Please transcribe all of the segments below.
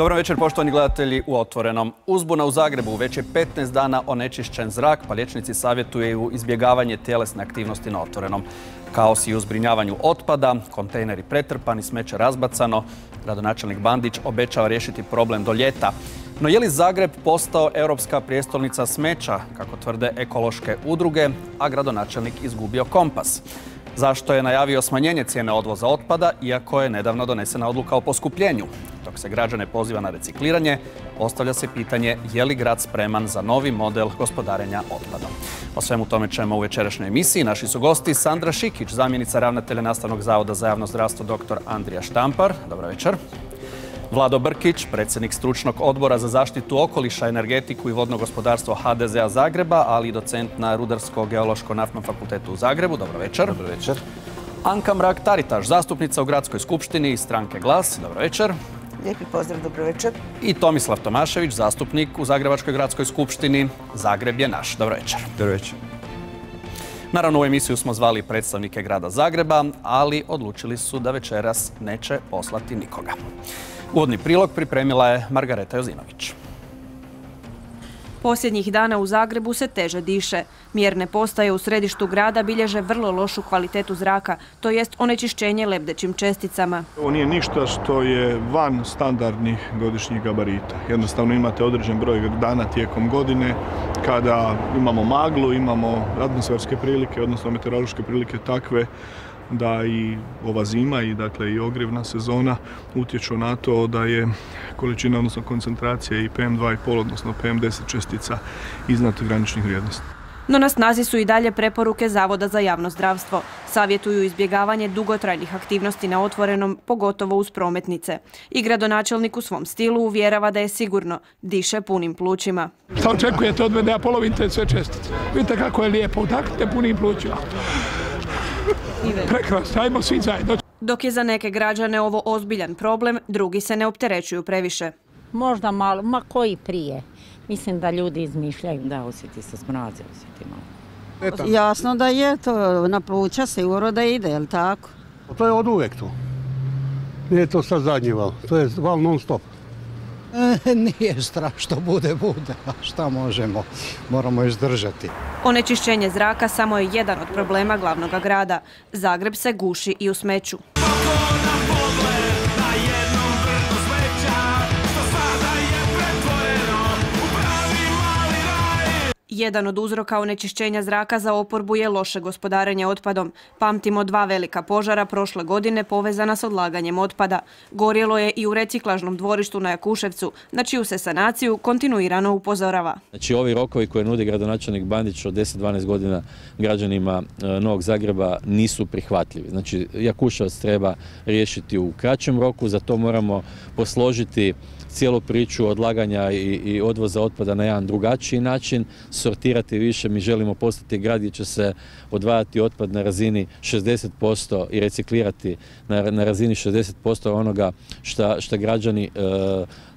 Dobro večer poštovani gledatelji u Otvorenom. Uzbuna u Zagrebu već je 15 dana onečišćen zrak, pa liječnici savjetuju izbjegavanje tjelesne aktivnosti na Otvorenom. Kaos i u zbrinjavanju otpada, kontejneri pretrpani, smeće razbacano. Gradonačelnik Bandić obećava riješiti problem do ljeta. No je li Zagreb postao europska prijestolnica smeća, kako tvrde ekološke udruge, a gradonačelnik izgubio kompas? Zašto je najavio smanjenje cijene odvoza otpada, iako je nedavno donesena odluka o poskupljenju? Dok se građane poziva na recikliranje, postavlja se pitanje je li grad spreman za novi model gospodarenja otpadom. O svemu tome ćemo u večerašnjoj emisiji. Naši su gosti Sandra Šikić, zamjenica ravnatelja Nastavnog zavoda za javno zdravstvo dr. Andrija Štampar. Dobro večer. Vlado Brkić, predsjednik stručnog odbora za zaštitu okoliša, energetiku i vodno gospodarstvo HDZ-a Zagreba, ali i docent na Rudarsko-geološko-naftnom fakultetu u Zagrebu. Dobro večer. Dobro večer. Anka Mrak-Taritaš, zastupnica u Gradskoj skupštini stranke Glas. Dobro večer. Lijepi pozdrav, dobro večer. I Tomislav Tomašević, zastupnik u Zagrebačkoj gradskoj skupštini. Zagreb je naš. Dobro večer. Dobro večer. Naravno, u emisiju smo zvali predstavnike grada Zagreba, ali odlučili su da večeras neće poslati nikoga. Uvodni prilog pripremila je Margareta Jozinović. Posljednjih dana u Zagrebu se teže diše. Mjerne postaje u središtu grada bilježe vrlo lošu kvalitetu zraka, to jest onečišćenje lebdećim česticama. Ovo nije ništa što je van standardnih godišnjih gabarita. Jednostavno imate određen broj dana tijekom godine kada imamo maglu, imamo atmosferske prilike, odnosno meteorološke prilike takve da i ova zima i dakle i ogrivna sezona utječu na to da je količina odnosno koncentracija i PM2,5 odnosno PM10 čestica iznad graničnih vrijednosti. No na snazi su i dalje preporuke Zavoda za javno zdravstvo. Savjetuju izbjegavanje dugotrajnih aktivnosti na otvorenom, pogotovo uz prometnice. I gradonačelnik u svom stilu uvjerava da je sigurno diše punim plućima. Šta očekujete od mene da ja polovim te sve čestice? Vidite kako je lijepo, udahnite punim plućima. Prekrasno, ajmo svi zajedno. Dok je za neke građane ovo ozbiljan problem, drugi se ne opterećuju previše. Možda malo, ma koji prije. Mislim da ljudi izmišljaju. Da, osjeti se smraze, osjeti malo. Jasno da je to, na pluća sigurno da ide, jel tako? To je od uvijek to. Nije to sad zadnji val, to je val non stop. E, nije strah, što bude, bude. A šta možemo? Moramo izdržati. Onečišćenje zraka samo je jedan od problema glavnog grada. Zagreb se guši i u smeću. Jedan od uzroka onečišćenja zraka za oporbu je loše gospodarenje otpadom. Pamtimo dva velika požara prošle godine povezana s odlaganjem otpada. Gorjelo je i u reciklažnom dvorištu na Jakuševcu, na čiju se sanaciju kontinuirano upozorava. Znači ovi rokovi koje nudi gradonačelnik Bandić od 10-12 godina građanima e, Novog Zagreba nisu prihvatljivi. Znači Jakuševac treba riješiti u kraćem roku, za to moramo posložiti cijelu priču odlaganja i, i odvoza otpada na jedan drugačiji način, sortirati više. Mi želimo postati grad gdje će se odvajati otpad na razini 60% i reciklirati na, na razini 60% onoga što građani e,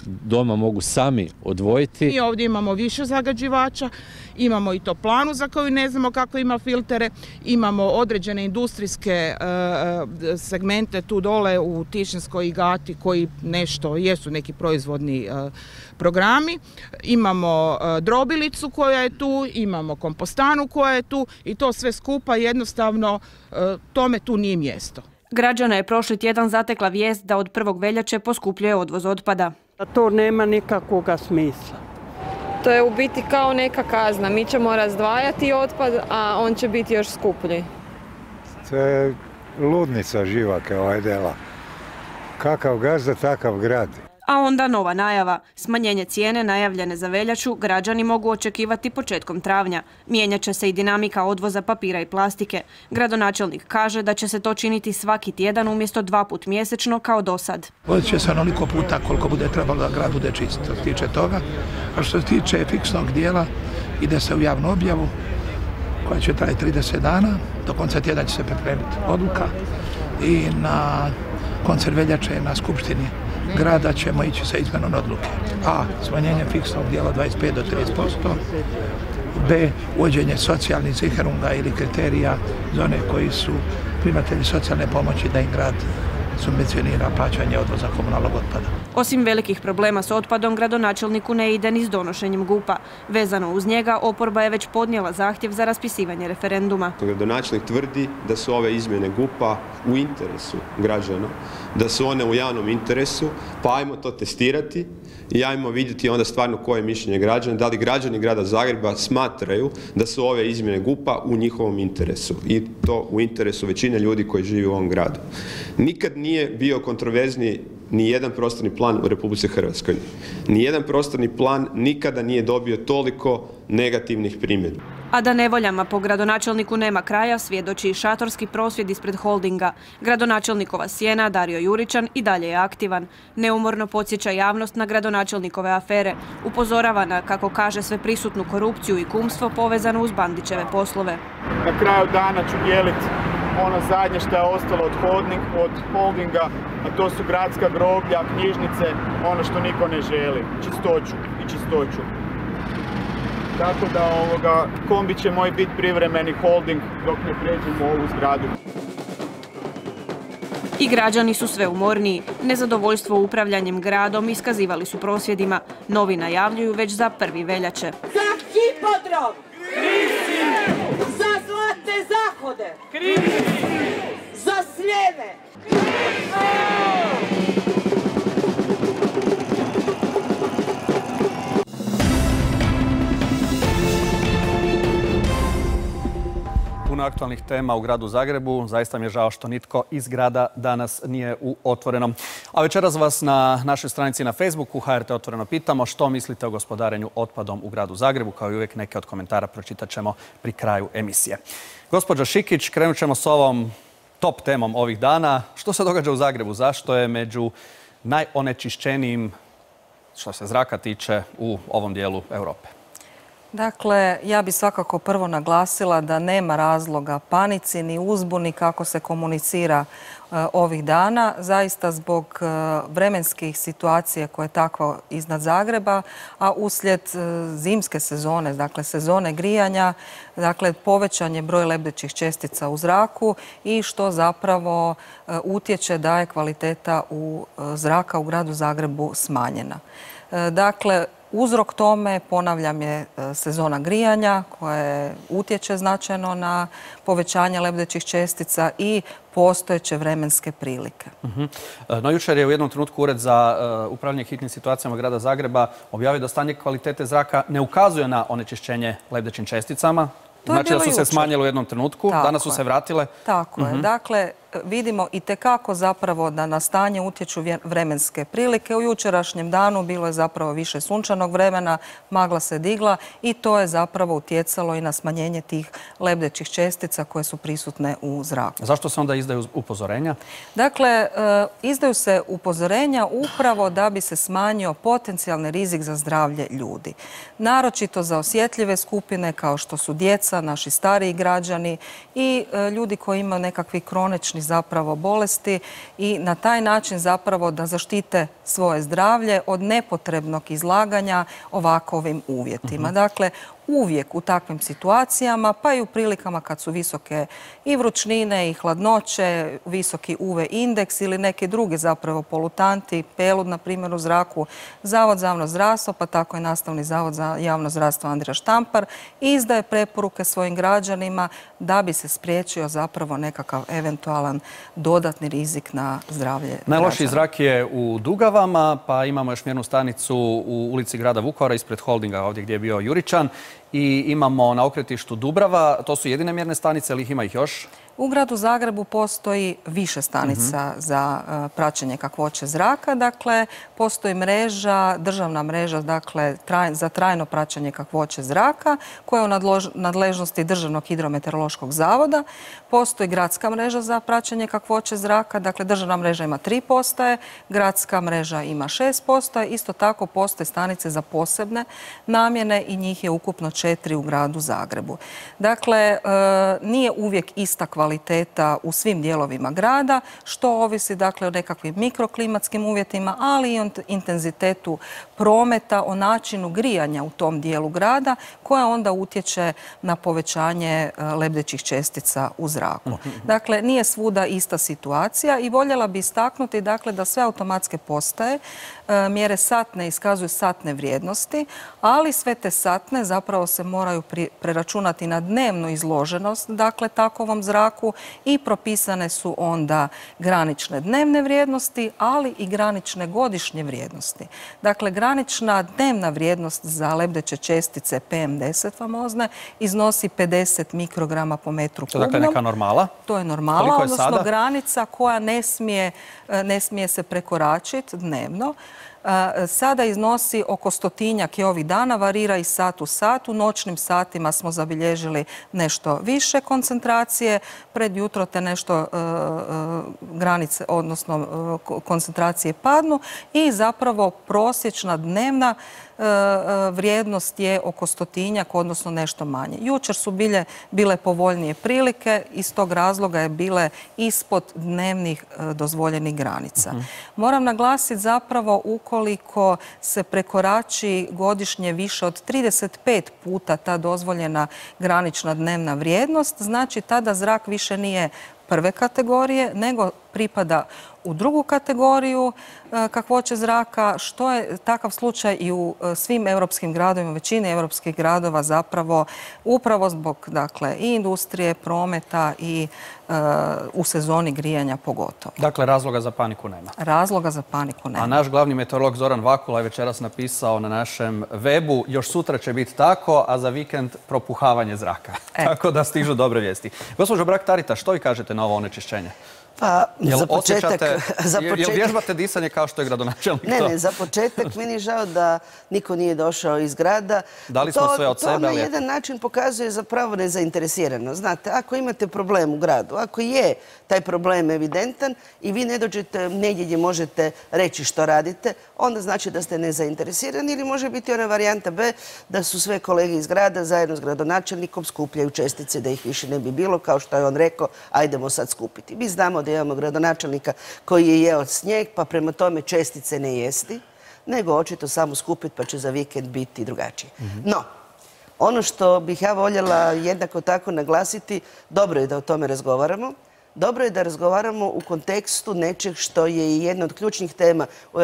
doma mogu sami odvojiti. Mi ovdje imamo više zagađivača, imamo i to planu za koju ne znamo kako ima filtere, imamo određene industrijske e, e, segmente tu dole u Tišinskoj i Gati koji nešto jesu neki proizvodni e, programi, imamo drobilicu koja je tu, imamo kompostanu koja je tu i to sve skupa jednostavno tome tu nije mjesto. Građana je prošli tjedan zatekla vijest da od prvog veljače poskupljuje odvoz otpada. To nema nikakvog smisla. To je u biti kao neka kazna. Mi ćemo razdvajati otpad, a on će biti još skuplji. To je ludnica živa kao ovaj dela. Kakav gazda, takav grad. A onda nova najava. Smanjenje cijene najavljene za veljaču građani mogu očekivati početkom travnja. Mijenjat će se i dinamika odvoza papira i plastike. Gradonačelnik kaže da će se to činiti svaki tjedan umjesto dva put mjesečno kao do sad. Vozit će se onoliko puta koliko bude trebalo da grad bude čist. Što se tiče toga. A što se tiče fiksnog dijela, ide se u javnu objavu koja će trajati 30 dana. Do konca tjedna će se pripremiti odluka i na koncert veljače na skupštini grada ćemo ići sa izmenom odluke. A. Smanjenje fiksnog dijela 25 do 30%. B. Uvođenje socijalnih ciherunga ili kriterija za one koji su primatelji socijalne pomoći da im grad subvencionira plaćanje odvoza komunalnog otpada. Osim velikih problema s otpadom, gradonačelniku ne ide ni s donošenjem GUPA. Vezano uz njega, oporba je već podnijela zahtjev za raspisivanje referenduma. Gradonačelnik tvrdi da su ove izmjene GUPA u interesu građana, da su one u javnom interesu, pa ajmo to testirati i ajmo vidjeti onda stvarno koje je mišljenje građana, da li građani grada Zagreba smatraju da su ove izmjene GUPA u njihovom interesu i to u interesu većine ljudi koji žive u ovom gradu. Nikad nije bio kontroverzni ni jedan prostorni plan u Republici Hrvatskoj. Ni jedan prostorni plan nikada nije dobio toliko negativnih primjedbi. A da nevoljama po gradonačelniku nema kraja, svjedoči i šatorski prosvjed ispred holdinga. Gradonačelnikova sjena, Dario Juričan, i dalje je aktivan. Neumorno podsjeća javnost na gradonačelnikove afere. Upozorava na, kako kaže, sve prisutnu korupciju i kumstvo povezano uz Bandićeve poslove. Na kraju dana ću dijeliti ono zadnje što je ostalo od, od holdinga, a to su gradska groblja, knjižnice, ono što niko ne želi, čistoću i čistoću. Tako da ovoga, kombi će moj biti privremeni holding dok ne pređemo ovu zgradu. I građani su sve umorniji. Nezadovoljstvo upravljanjem gradom iskazivali su prosvjedima. Novi najavljuju već za prvi veljače. Za hipodrom! Zlatne zahode! Za sljeme! Aktualnih tema u gradu Zagrebu. Zaista mi je žao što nitko iz grada danas nije u Otvorenom. A večeras vas na našoj stranici na Facebooku HRT Otvoreno pitamo što mislite o gospodarenju otpadom u gradu Zagrebu. Kao i uvijek neke od komentara pročitat ćemo pri kraju emisije. Gospođo Šikić, krenut ćemo s ovom top temom ovih dana. Što se događa u Zagrebu? Zašto je među najonečišćenijim što se zraka tiče u ovom dijelu Europe? Dakle, ja bih svakako prvo naglasila da nema razloga panici ni uzbuni kako se komunicira e, ovih dana. Zaista zbog e, vremenskih situacija koje je takva iznad Zagreba, a uslijed e, zimske sezone, dakle sezone grijanja, dakle povećan je broj lebdećih čestica u zraku i što zapravo utječe da je kvaliteta u zraka u gradu Zagrebu smanjena. Dakle, Uzrok tome, ponavljam, je e, sezona grijanja koja utječe značajno na povećanje lebdećih čestica i postojeće vremenske prilike. Mhm. E, no, jučer je u jednom trenutku Ured za e, upravljanje hitnim situacijama grada Zagreba objavio da stanje kvalitete zraka ne ukazuje na onečišćenje lebdećim česticama. znači da su se smanjile u jednom trenutku, danas su se vratile. Tako je. Mhm. Dakle, vidimo i tekako zapravo da na stanje utječu vremenske prilike. U jučerašnjem danu bilo je zapravo više sunčanog vremena, magla se digla i to je zapravo utjecalo i na smanjenje tih lebdećih čestica koje su prisutne u zraku. Zašto se onda izdaju upozorenja? Dakle, e, izdaju se upozorenja upravo da bi se smanjio potencijalni rizik za zdravlje ljudi. Naročito za osjetljive skupine kao što su djeca, naši stariji građani i e, ljudi koji imaju nekakvi kronični zapravo bolesti i na taj način zapravo da zaštite svoje zdravlje od nepotrebnog izlaganja ovakvim uvjetima. Mhm. Dakle, uvijek u takvim situacijama, pa i u prilikama kad su visoke i vrućnine i hladnoće, visoki UV indeks ili neki drugi zapravo polutanti, pelud na primjer u zraku, Zavod za javno zdravstvo, pa tako i Nastavni zavod za javno zdravstvo Andrija Štampar, izdaje preporuke svojim građanima da bi se spriječio zapravo nekakav eventualan dodatni rizik na zdravlje Najlošiji zrak je u Dugavama, pa imamo još mjernu stanicu u ulici grada Vukovara ispred holdinga ovdje gdje je bio Juričan i imamo na okretištu Dubrava. To su jedine mjerne stanice ili ih ima ih još? U gradu Zagrebu postoji više stanica mhm. za e, praćenje kakvoće zraka. Dakle, postoji mreža, državna mreža dakle, za trajno praćenje kakvoće zraka koja je u nadležnosti Državnog hidrometeorološkog zavoda. Postoji gradska mreža za praćenje kakvoće zraka. Dakle, državna mreža ima tri postaje, gradska mreža ima šest postaje. Isto tako postoje stanice za posebne namjene i njih je ukupno četiri u gradu Zagrebu. Dakle, e, nije uvijek ista kvaliteta kvaliteta u svim dijelovima grada, što ovisi dakle o nekakvim mikroklimatskim uvjetima, ali i o intenzitetu prometa, o načinu grijanja u tom dijelu grada, koja onda utječe na povećanje e, lebdećih čestica u zraku. Mhm. Dakle, nije svuda ista situacija i voljela bi istaknuti dakle, da sve automatske postaje mjere satne iskazuju satne vrijednosti, ali sve te satne zapravo se moraju preračunati na dnevnu izloženost, dakle, takovom zraku i propisane su onda granične dnevne vrijednosti, ali i granične godišnje vrijednosti. Dakle, granična dnevna vrijednost za lebdeće čestice PM10 famozne iznosi 50 mikrograma po metru kubnom. To je dakle neka normala? To je normala, odnosno granica koja ne smije, ne smije se prekoračiti dnevno. Sada iznosi oko stotinjak i ovih dana, varira i sat u sat. U noćnim satima smo zabilježili nešto više koncentracije, pred jutro te nešto e, e, granice, odnosno e, koncentracije padnu i zapravo prosječna dnevna E, e, vrijednost je oko stotinjak, odnosno nešto manje. Jučer su bile, bile povoljnije prilike, iz tog razloga je bile ispod dnevnih dozvoljenih granica. Mhm. Moram naglasiti zapravo ukoliko se prekorači godišnje više od 35 puta ta dozvoljena granična dnevna vrijednost, znači tada zrak više nije prve kategorije, nego pripada u drugu kategoriju e, kakvoće zraka, što je takav slučaj i u e, svim europskim gradovima, većini europskih gradova zapravo upravo zbog dakle, i industrije, prometa i e, u sezoni grijanja pogotovo. Dakle, razloga za paniku nema? Razloga za paniku nema. A naš glavni meteorolog Zoran Vakula je večeras napisao na našem webu još sutra će biti tako, a za vikend propuhavanje zraka. Tako da stižu dobre vijesti. Gospođo Brak-Tarita, što vi kažete na ovo onečišćenje? Pa, za početak... Za Jel vježbate disanje kao što je gradonačelnik Ne, ne, za početak meni je žao da niko nije došao iz grada. Dali smo sve od sebe, To na jedan način pokazuje zapravo nezainteresirano. Znate, ako imate problem u gradu, ako je taj problem evidentan i vi ne dođete negdje gdje možete reći što radite, onda znači da ste nezainteresirani ili može biti ona varijanta B da su sve kolege iz grada zajedno s gradonačelnikom skupljaju čestice da ih više ne bi bilo, kao što je on rekao, ajdemo sad skupiti. Mi znamo da imamo gradonačelnika koji je jeo snijeg, pa prema tome čestice ne jesti, nego očito samo skupiti pa će za vikend biti drugačije. Mhm. No, ono što bih ja voljela jednako tako naglasiti, dobro je da o tome razgovaramo, dobro je da razgovaramo u kontekstu nečeg što je i jedna od ključnih tema u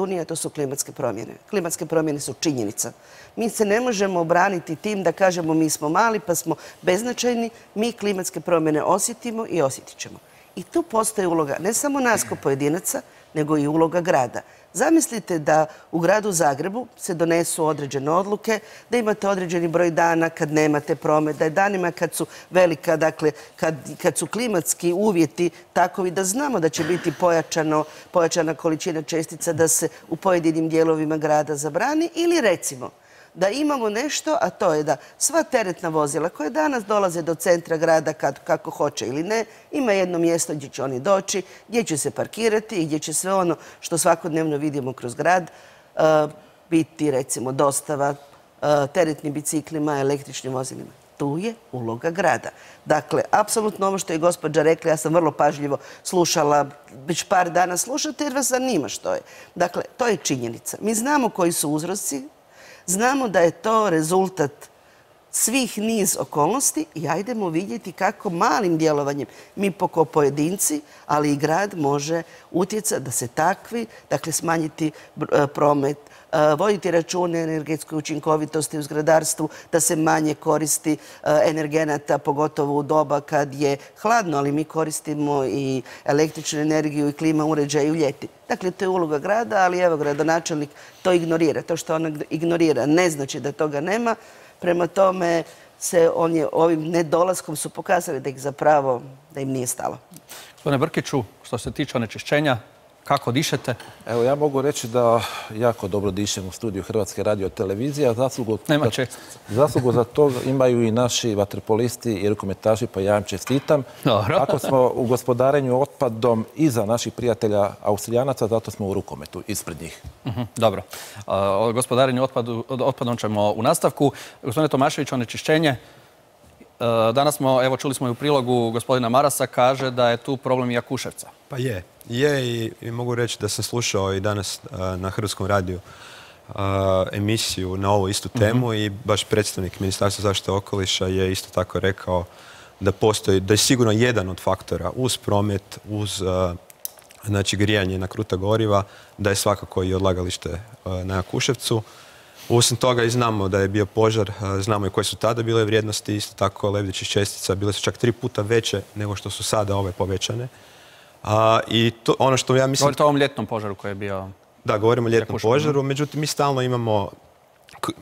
uniji, a to su klimatske promjene. Klimatske promjene su činjenica. Mi se ne možemo obraniti tim da kažemo mi smo mali pa smo beznačajni, mi klimatske promjene osjetimo i osjetit ćemo. I tu postoji uloga ne samo nas kao pojedinaca, nego i uloga grada. Zamislite da u gradu Zagrebu se donesu određene odluke, da imate određeni broj dana kad nemate promet, da je danima kad su velika, dakle kad, kad su klimatski uvjeti takovi da znamo da će biti pojačano, pojačana količina čestica da se u pojedinim dijelovima grada zabrani ili recimo da imamo nešto, a to je da sva teretna vozila koje danas dolaze do centra grada kako hoće ili ne, ima jedno mjesto gdje će oni doći, gdje će se parkirati i gdje će sve ono što svakodnevno vidimo kroz grad uh, biti recimo dostava uh, teretnim biciklima, električnim vozilima. Tu je uloga grada. Dakle, apsolutno ovo što je gospođa rekla, ja sam vrlo pažljivo slušala, već par dana slušate jer vas zanima što je. Dakle, to je činjenica. Mi znamo koji su uzroci Znamo da je to rezultat svih niz okolnosti i ajdemo vidjeti kako malim djelovanjem mi poko pojedinci, ali i grad može utjecati da se takvi, dakle smanjiti e, promet, e, voditi račune energetskoj učinkovitosti u zgradarstvu, da se manje koristi e, energenata, pogotovo u doba kad je hladno, ali mi koristimo i električnu energiju i klima uređaj u ljeti. Dakle, to je uloga grada, ali evo gradonačelnik to ignorira. To što on ignorira ne znači da toga nema. Prema tome se on je ovim nedolaskom su pokazali da ih zapravo, da im nije stalo. Gospodine Brkiću, što se tiče onečišćenja, kako dišete? Evo, ja mogu reći da jako dobro dišem u studiju Hrvatske radio televizije, a zaslugu, Nema zaslugu za to imaju i naši vaterpolisti i rukometaši, pa ja im čestitam. Dobro. Ako smo u gospodarenju otpadom iza naših prijatelja Austrijanaca, zato smo u rukometu ispred njih. Mhm, dobro. O gospodarenju otpadom ćemo u nastavku. Gospodine Tomašević, onečišćenje danas smo, evo čuli smo i u prilogu gospodina Marasa, kaže da je tu problem i Jakuševca. Pa je, je i, mogu reći da sam slušao i danas na Hrvatskom radiju emisiju na ovu istu temu mhm. i baš predstavnik Ministarstva zaštite okoliša je isto tako rekao da postoji, da je sigurno jedan od faktora uz promet, uz znači grijanje na kruta goriva, da je svakako i odlagalište na Jakuševcu. Osim toga i znamo da je bio požar, znamo i koje su tada bile vrijednosti, isto tako lebdećih čestica bile su čak tri puta veće nego što su sada ove povećane. I to, ono što ja mislim... Govorite o ovom ljetnom požaru koji je bio... Da, govorimo o ljetnom požaru, međutim mi stalno imamo,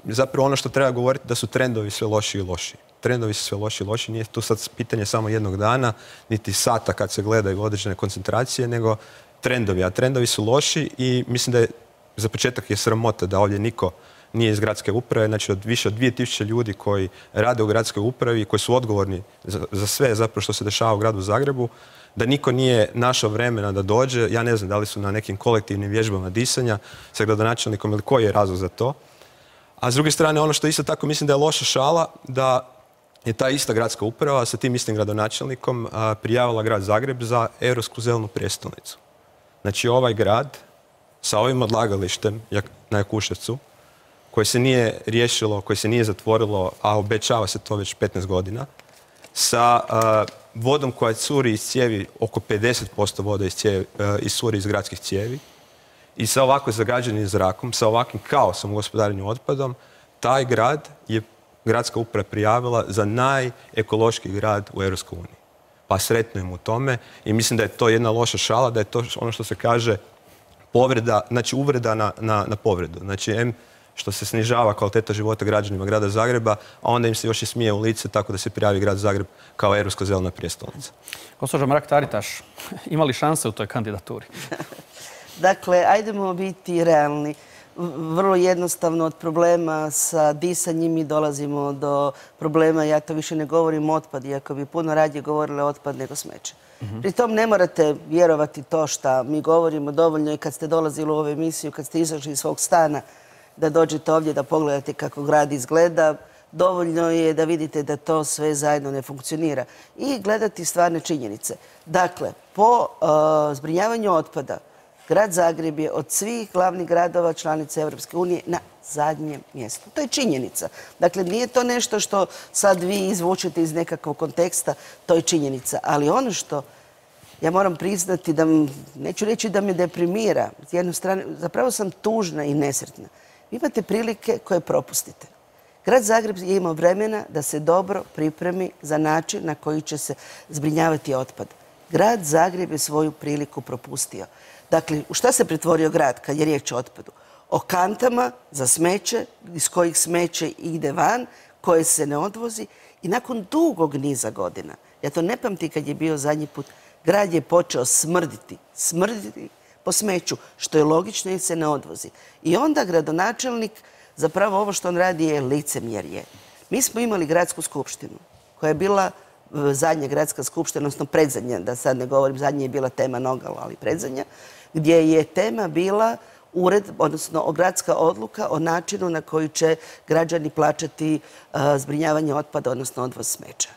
zapravo ono što treba govoriti da su trendovi sve loši i loši. Trendovi su sve loši i loši, nije to sad pitanje samo jednog dana, niti sata kad se gledaju određene koncentracije, nego trendovi, a trendovi su loši i mislim da je za početak je sramota da ovdje niko nije iz gradske uprave, znači od više od 2000 ljudi koji rade u gradskoj upravi koji su odgovorni za, sve zapravo što se dešava u gradu Zagrebu, da niko nije našao vremena da dođe. Ja ne znam da li su na nekim kolektivnim vježbama disanja sa gradonačelnikom ili koji je razlog za to. A s druge strane, ono što isto tako mislim da je loša šala, da je ta ista gradska uprava sa tim istim gradonačelnikom prijavila grad Zagreb za Europsku zelenu prijestolnicu. Znači ovaj grad sa ovim odlagalištem na Jakuševcu, koje se nije riješilo, koje se nije zatvorilo, a obećava se to već 15 godina, sa vodom koja curi iz cijevi, oko 50% vode iz, cijevi, iz curi iz gradskih cijevi, i sa ovako zagađenim zrakom, sa ovakvim kaosom u gospodarenju otpadom, taj grad je gradska uprava prijavila za najekološki grad u EU. Pa sretno im u tome i mislim da je to jedna loša šala, da je to ono što se kaže povreda, znači uvreda na, na, na povredu. Znači, M što se snižava kvaliteta života građanima grada Zagreba, a onda im se još i smije u lice tako da se prijavi grad Zagreb kao europska zelena prijestolnica. Gospođo Mrak-Taritaš, ima li šanse u toj kandidaturi? dakle, ajdemo biti realni. Vrlo jednostavno od problema sa disanjem mi dolazimo do problema, ja to više ne govorim otpad, iako bi puno radije govorile otpad nego smeće. Mhm. Pri tom ne morate vjerovati to što mi govorimo, dovoljno je kad ste dolazili u ovu emisiju, kad ste izašli iz svog stana, da dođete ovdje da pogledate kako grad izgleda. Dovoljno je da vidite da to sve zajedno ne funkcionira i gledati stvarne činjenice. Dakle, po uh, zbrinjavanju otpada, grad Zagreb je od svih glavnih gradova članica Europske unije na zadnjem mjestu. To je činjenica. Dakle, nije to nešto što sad vi izvučete iz nekakvog konteksta, to je činjenica. Ali ono što ja moram priznati da, neću reći da me deprimira, s jedne strane, zapravo sam tužna i nesretna imate prilike koje propustite. Grad Zagreb je imao vremena da se dobro pripremi za način na koji će se zbrinjavati otpad. Grad Zagreb je svoju priliku propustio. Dakle, u šta se pretvorio grad kad je riječ o otpadu? O kantama za smeće, iz kojih smeće ide van, koje se ne odvozi i nakon dugog niza godina, ja to ne pamtim kad je bio zadnji put, grad je počeo smrditi, smrditi po smeću, što je logično jer se ne odvozi. I onda gradonačelnik, zapravo ovo što on radi je licemjerje. Mi smo imali gradsku skupštinu koja je bila e, zadnja gradska skupština, odnosno predzadnja, da sad ne govorim, zadnja je bila tema Nogalo, ali predzadnja, gdje je tema bila ured, odnosno gradska odluka o načinu na koji će građani plaćati e, zbrinjavanje otpada, odnosno odvoz smeća.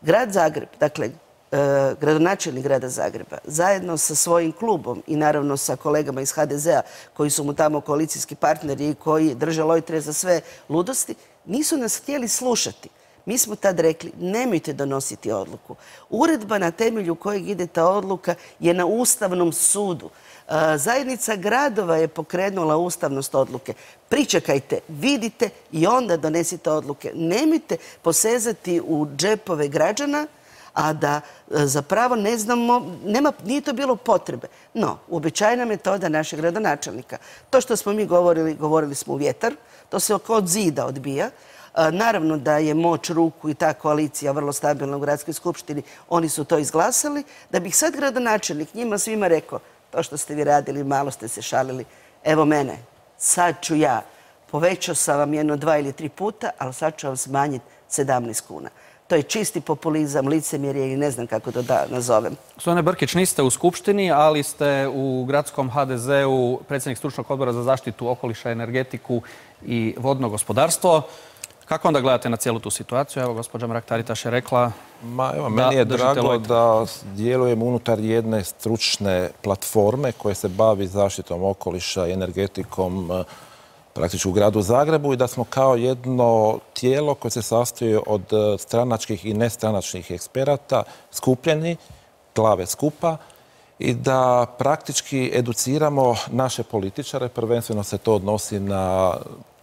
Grad Zagreb, dakle, E, gradonačelnik grada Zagreba zajedno sa svojim klubom i naravno sa kolegama iz HDZ-a koji su mu tamo koalicijski partneri i koji drže lojtre za sve ludosti, nisu nas htjeli slušati. Mi smo tad rekli, nemojte donositi odluku. Uredba na temelju kojeg ide ta odluka je na Ustavnom sudu. E, zajednica gradova je pokrenula ustavnost odluke. Pričekajte, vidite i onda donesite odluke. Nemojte posezati u džepove građana a da e, zapravo ne znamo, nema, nije to bilo potrebe. No, uobičajena metoda našeg gradonačelnika. To što smo mi govorili, govorili smo u vjetar, to se od zida odbija. E, naravno da je moć ruku i ta koalicija vrlo stabilna u gradskoj skupštini, oni su to izglasali. Da bih sad gradonačelnik njima svima rekao, to što ste vi radili, malo ste se šalili, evo mene, sad ću ja, povećao sam vam jedno dva ili tri puta, ali sad ću vam smanjiti 17 kuna. To je čisti populizam, licemjerje i ne znam kako to da nazovem. Gospodine Brkić, niste u Skupštini, ali ste u gradskom HDZ-u predsjednik stručnog odbora za zaštitu okoliša, energetiku i vodno gospodarstvo. Kako onda gledate na cijelu tu situaciju? Evo, gospođa Mrak-Taritaš je rekla Ma, evo, da meni je drago da djelujem unutar jedne stručne platforme koja se bavi zaštitom okoliša i energetikom praktički u gradu Zagrebu i da smo kao jedno tijelo koje se sastoji od eh, stranačkih i nestranačkih eksperata skupljeni, glave skupa i da praktički educiramo naše političare, prvenstveno se to odnosi na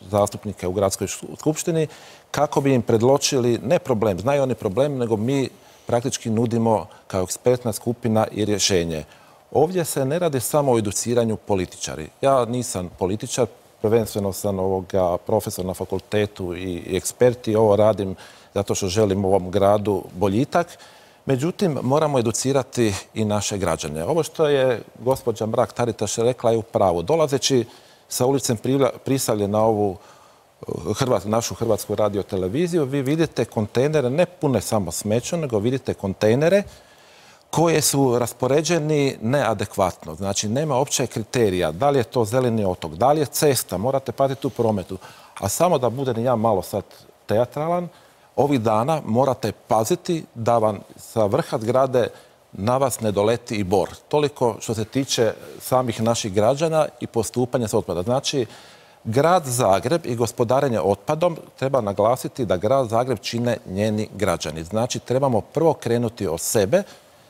zastupnike u gradskoj skupštini, kako bi im predločili ne problem, znaju oni problem, nego mi praktički nudimo kao ekspertna skupina i rješenje. Ovdje se ne radi samo o educiranju političari. Ja nisam političar, prvenstveno sam ovoga profesor na fakultetu i ekspert i ovo radim zato što želim u ovom gradu boljitak. Međutim, moramo educirati i naše građane. Ovo što je gospođa Mrak Taritaš rekla je u pravu. Dolazeći sa ulicem Prisavlje na ovu Hrvat, našu hrvatsku radioteleviziju, vi vidite kontejnere, ne pune samo smećom, nego vidite kontejnere koje su raspoređeni neadekvatno. Znači, nema opće kriterija. Da li je to zeleni otok, da li je cesta, morate patiti u prometu. A samo da budem ja malo sad teatralan, ovih dana morate paziti da vam sa vrha zgrade na vas ne doleti i bor. Toliko što se tiče samih naših građana i postupanja s otpada. Znači, grad Zagreb i gospodarenje otpadom treba naglasiti da grad Zagreb čine njeni građani. Znači, trebamo prvo krenuti od sebe,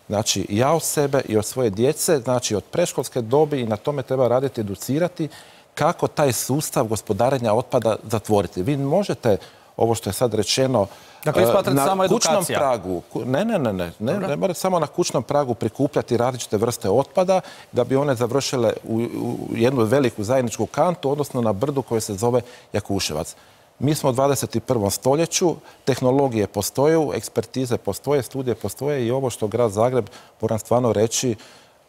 znači ja od sebe i od svoje djece, znači od preškolske dobi i na tome treba raditi, educirati kako taj sustav gospodarenja otpada zatvoriti. Vi možete ovo što je sad rečeno Dakle, smatrate na samo kućnom edukacija? pragu, ne, ne, ne, ne, ne, ne morate samo na kućnom pragu prikupljati različite vrste otpada da bi one završile u, u jednu veliku zajedničku kantu, odnosno na brdu koje se zove Jakuševac. Mi smo u 21. stoljeću, tehnologije postoje, ekspertize postoje, studije postoje i ovo što grad Zagreb, moram stvarno reći,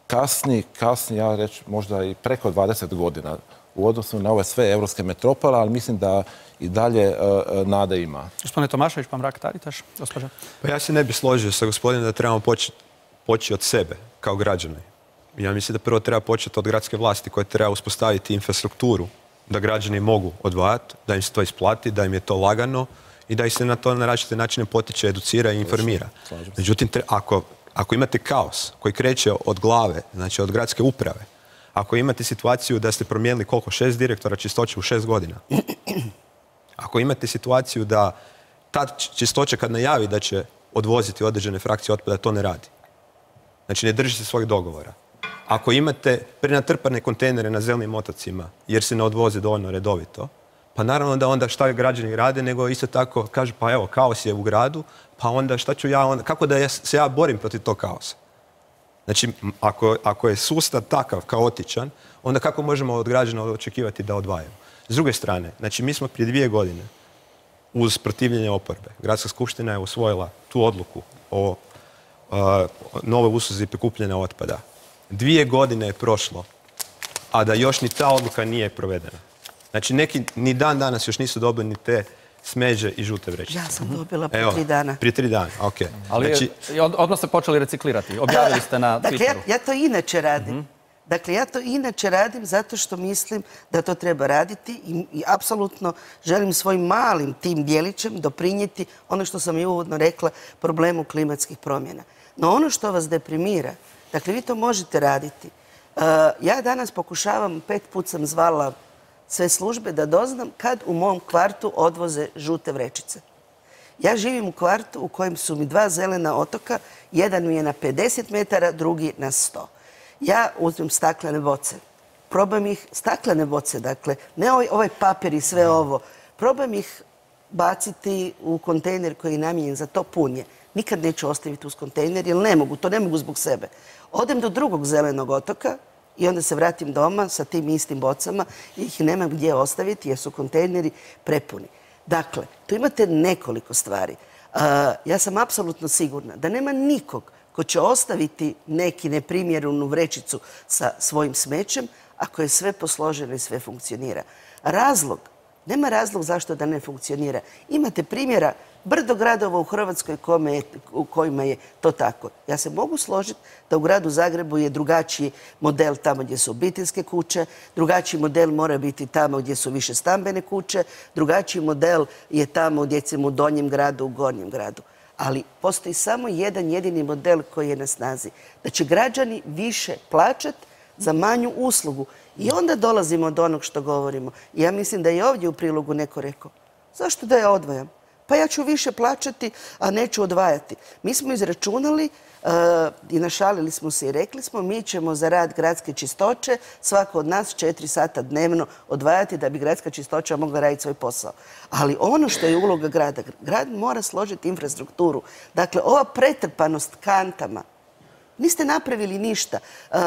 kasni, kasni, ja reći možda i preko 20 godina u odnosu na ove sve evropske metropole, ali mislim da i dalje e, e, nade ima. Gospodine Tomašević, pa Mrak-Taritaš, gospođa. Pa ja se ne bi složio sa gospodinom da trebamo poći, poći od sebe kao građani. Ja mislim da prvo treba početi od gradske vlasti koja treba uspostaviti infrastrukturu da građani mogu odvajati, da im se to isplati, da im je to lagano i da ih se na to na različite načine potiče, educira i informira. Međutim, ako, ako imate kaos koji kreće od glave, znači od gradske uprave, ako imate situaciju da ste promijenili koliko, šest direktora čistoće u šest godina, ako imate situaciju da ta čistoća kad najavi da će odvoziti određene frakcije otpada, to ne radi. Znači ne drži se svojih dogovora. Ako imate prenatrpane kontejnere na zelenim otocima jer se ne odvoze dovoljno redovito, pa naravno da onda šta građani rade, nego isto tako kažu pa evo, kaos je u gradu, pa onda šta ću ja onda, kako da se ja borim protiv tog kaosa? Znači, ako, ako je sustav takav, kaotičan, onda kako možemo od građana očekivati da odvajaju? S druge strane, znači mi smo prije dvije godine uz protivljenje oporbe. Gradska skupština je usvojila tu odluku o a, novoj usluzi prikupljanja otpada. Dvije godine je prošlo, a da još ni ta odluka nije provedena. Znači neki ni dan danas još nisu dobili ni te smeđe i žute vrećice. Ja sam dobila prije tri dana. Prije tri dana, ok. Ali znači, odmah ste počeli reciklirati. Objavili ste na Dakle, ja, Twitteru. ja to inače radim. Dakle, ja to inače radim zato što mislim da to treba raditi i, i apsolutno želim svojim malim tim dijelićem doprinijeti ono što sam i uvodno rekla, problemu klimatskih promjena. No ono što vas deprimira, dakle vi to možete raditi. Uh, ja danas pokušavam, pet put sam zvala sve službe da doznam kad u mom kvartu odvoze žute vrećice. Ja živim u kvartu u kojem su mi dva zelena otoka, jedan mi je na 50 metara, drugi na 100. Ja uzmem staklene boce, probam ih, staklene boce, dakle, ne ovaj, ovaj papir i sve ovo, probam ih baciti u kontejner koji je namijenjen za to punje. Nikad neću ostaviti uz kontejner jer ne mogu, to ne mogu zbog sebe. Odem do drugog zelenog otoka i onda se vratim doma sa tim istim bocama i ih nemam gdje ostaviti jer su kontejneri prepuni. Dakle, tu imate nekoliko stvari. Ja sam apsolutno sigurna da nema nikog ko će ostaviti neki neprimjerenu vrećicu sa svojim smećem ako je sve posloženo i sve funkcionira. Razlog, nema razlog zašto da ne funkcionira. Imate primjera brdo gradova u Hrvatskoj kome je- u kojima je to tako. Ja se mogu složiti da u gradu Zagrebu je drugačiji model tamo gdje su obiteljske kuće, drugačiji model mora biti tamo gdje su više stambene kuće, drugačiji model je tamo gdje u donjem gradu, u gornjem gradu. Ali postoji samo jedan jedini model koji je na snazi. Da će građani više plaćati za manju uslugu. I onda dolazimo do onog što govorimo. Ja mislim da je ovdje u prilogu neko rekao, zašto da ja odvajam? Pa ja ću više plaćati, a neću odvajati. Mi smo izračunali e, i našalili smo se i rekli smo mi ćemo za rad gradske čistoće svako od nas četiri sata dnevno odvajati da bi gradska čistoća mogla raditi svoj posao. Ali ono što je uloga grada, grad mora složiti infrastrukturu. Dakle, ova pretrpanost kantama, Niste napravili ništa. E,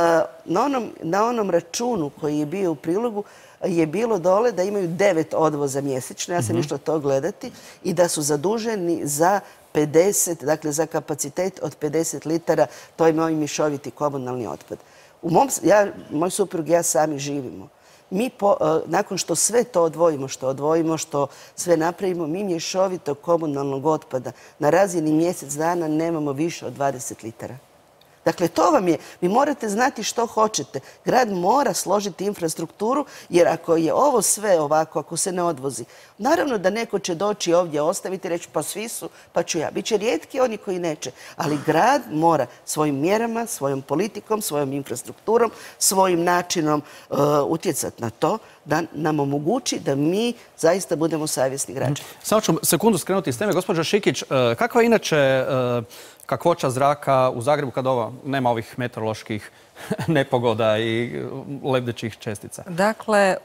Na onom, na onom računu koji je bio u prilogu je bilo dole da imaju devet odvoza mjesečno, ja sam išla to gledati, i da su zaduženi za 50, dakle za kapacitet od 50 litara, to je moj mišoviti komunalni otpad. U mom, ja, moj suprug i ja sami živimo. Mi po- e, nakon što sve to odvojimo, što odvojimo, što sve napravimo, mi mješovitog komunalnog otpada na razini mjesec dana nemamo više od 20 litara. Dakle, to vam je, vi morate znati što hoćete. Grad mora složiti infrastrukturu, jer ako je ovo sve ovako, ako se ne odvozi, naravno da neko će doći ovdje ostaviti i reći pa svi su, pa ću ja. Biće rijetki oni koji neće. Ali grad mora svojim mjerama, svojom politikom, svojom infrastrukturom, svojim načinom uh, utjecati na to da nam omogući da mi zaista budemo savjesni građani. Samo ću sekundu skrenuti s teme. Gospođa Šikić, e, kakva je inače e, kakvoća zraka u Zagrebu kad ovo, nema ovih meteoroloških nepogoda i e, lebdećih čestica? Dakle, e,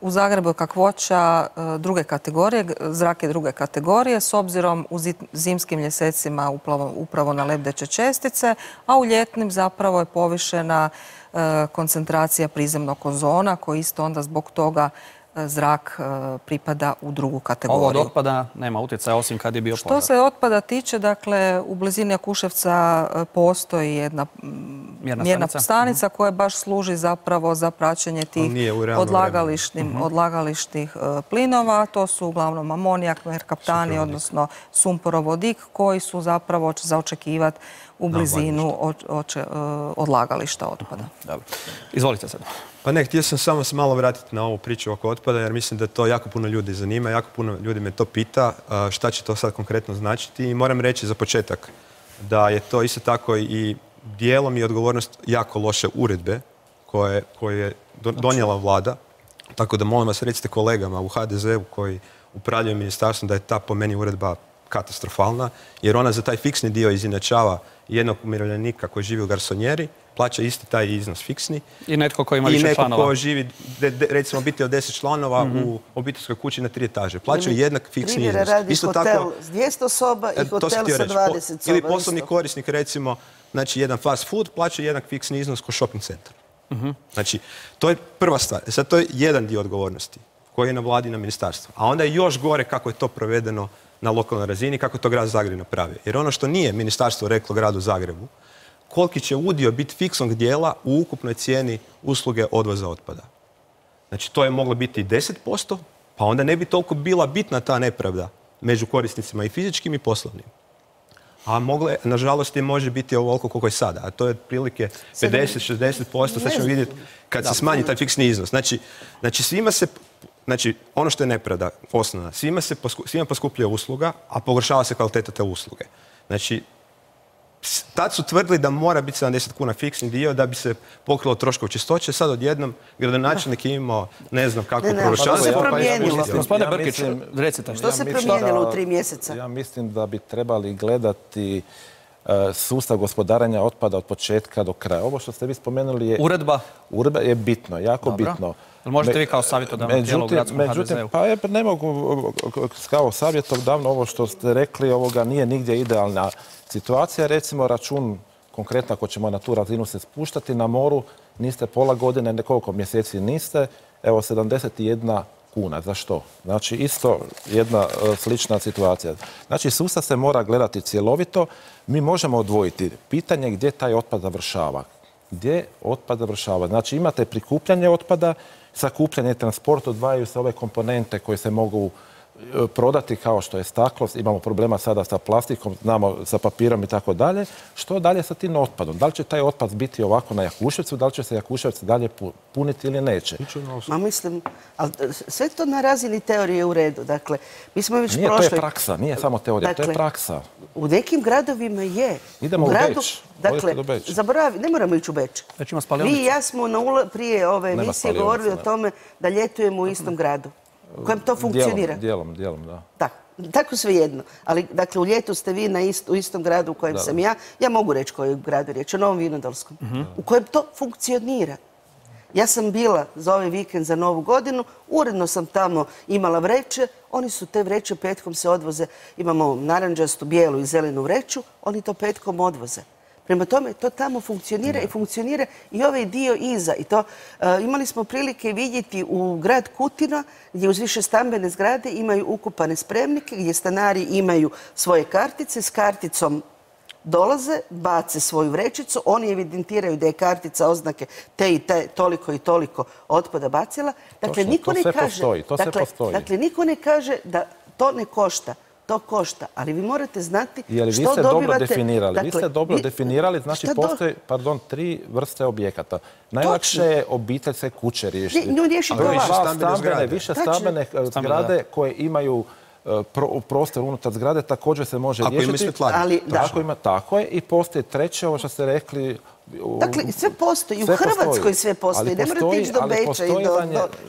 u Zagrebu je kakvoća e, druge kategorije, g- zrak je druge kategorije s obzirom u zi- zimskim mjesecima upravo, na lebdeće čestice, a u ljetnim zapravo je povišena koncentracija prizemnog ozona koji isto onda zbog toga zrak e, pripada u drugu Ovo od kategoriju. otpada nema utjecaja osim kad je bio Što požar. se otpada tiče, dakle, u blizini Akuševca e, postoji jedna Mjerna mjerna stanica. stanica koja baš služi zapravo za praćenje tih odlagališnim, odlagališnih e, plinova. To su uglavnom amonijak, merkaptani, odnosno sumporovodik koji su zapravo za očekivati u blizinu e, odlagališta otpada. Dobro. Izvolite sad. Pa ne, htio sam samo se malo vratiti na ovu priču oko otpada jer mislim da to jako puno ljudi zanima, jako puno ljudi me to pita a, šta će to sad konkretno značiti i moram reći za početak da je to isto tako i dijelom i odgovornost jako loše uredbe koje, koje je do- donijela vlada. Tako da molim vas recite kolegama u HDZ-u koji upravljaju ministarstvom da je ta po meni uredba katastrofalna jer ona za taj fiksni dio izjednačava jednog umirovljenika koji živi u garsonjeri, plaća isti taj iznos fiksni I netko ko ima i više neko članova. ko živi, de- de- recimo obitelj od 10 članova u obiteljskoj kući na tri etaže. Plaćaju jednak fiksni Primjera iznos. radi hotel s 200 soba e, i sam hotel sa reći. 20 Po- soba. Ili poslovni isto. korisnik, recimo, znači jedan fast food, plaća jednak fiksni iznos ko shopping centar. Znači, to je prva stvar. E Sad, to je jedan dio odgovornosti koji je na vladi i na ministarstvu. A onda je još gore kako je to provedeno na lokalnoj razini, kako to grad Zagreb napravio. Jer ono što nije ministarstvo reklo gradu Zagrebu, koliki će udio biti fiksnog dijela u ukupnoj cijeni usluge odvoza otpada. Znači, to je moglo biti i 10%, pa onda ne bi toliko bila bitna ta nepravda među korisnicima i fizičkim i poslovnim. A mogle, nažalost, je može biti ovoliko koliko je sada. A to je otprilike 50-60%, sad ćemo vidjeti kad se smanji taj fiksni iznos. Znači, znači svima se, znači ono što je nepravda osnovna, svima se posku- svima poskupljuje usluga, a pogoršava se kvaliteta te usluge. Znači, tad su tvrdili da mora biti 70 kuna fiksni dio da bi se pokrilo troškov čistoće. Sad odjednom gradonačelnik je imao ne znam kako Ne, što se pa promijenilo? Gospodine ja Brkić, mislim- recite. Što se promijenilo u tri mjeseca? Ja mislim da bi trebali gledati e, sustav gospodarenja otpada od početka do kraja. Ovo što ste vi spomenuli je... Uredba? Uredba je bitno, jako Dobro. bitno. Možete vi kao savjetodavno tijelo u gradskom međutim, HDZ-u? Pa je, ne mogu kao savjetodavno ovo što ste rekli, ovoga nije nigdje idealna situacija. Recimo račun, konkretno ako ćemo na tu razinu se spuštati, na moru niste pola godine, nekoliko mjeseci niste, evo 71 kuna. Za što? Znači isto jedna e, slična situacija. Znači sustav se mora gledati cjelovito. Mi možemo odvojiti pitanje gdje taj otpad završava. Gdje otpad završava? Znači imate prikupljanje otpada, sakupljanje transport, odvajaju se ove komponente koje se mogu prodati kao što je staklo, imamo problema sada sa plastikom, znamo sa papirom i tako dalje. Što dalje sa tim otpadom? Da li će taj otpad biti ovako na Jakuševcu, da li će se Jakuševac dalje pu- puniti ili neće? Ma mislim, ali sve to na razini teorije u redu. Dakle, mi smo već Nije, to je prošli... praksa, nije samo teorija, to je Dakle, praksa. U nekim gradovima je. Idemo u gradu, Beč. Dakle, Odite do Beča. zaboravi, ne moramo ići u Beč. Već ima Vi i ja smo na ula, prije ove emisije govorili o tome da ljetujemo u istom gradu. U kojem to funkcionira. Dijelom, dijelom, da. Tako, tako svejedno. Ali, dakle, u ljetu ste vi na ist, u istom gradu u kojem Da. sam ja. Ja mogu reći koji je gradu je riječ, o Novom Vinodolskom. U kojem to funkcionira. Ja sam bila za ovaj vikend za Novu godinu, uredno sam tamo imala vreće, oni su te vreće petkom se odvoze, imamo naranđastu, bijelu i zelenu vreću, oni to petkom odvoze. Prema tome, to tamo funkcionira i funkcionira i ovaj dio iza. I to e, imali smo prilike vidjeti u grad Kutina, gdje uz više stambene zgrade imaju ukupane spremnike, gdje stanari imaju svoje kartice s karticom dolaze, bace svoju vrećicu, oni evidentiraju da je kartica oznake te i te, toliko i toliko otpada bacila. Dakle, Točno, niko to ne sve kaže... postoji, to sve dakle, postoji. Dakle, niko ne kaže da to ne košta. To košta, ali vi morate znati Je li vi što ste dobro dobivate. definirali? vi Dakle, ste dobro vi- definirali, znači postoje, pardon, tri vrste objekata. Najlakše je obiteljske kuće riješiti. Ne, nju riješiti zgrade. više stambene e, Stambene, zgrade koje imaju e, pro- prostor unutar zgrade također se može Ako riješiti. Tako, ima, tako je. I postoji treće, ovo što ste rekli, Dakle, sve postoji. U Hrvatskoj postoji. sve postoji. Ne morate ići do Beča i do,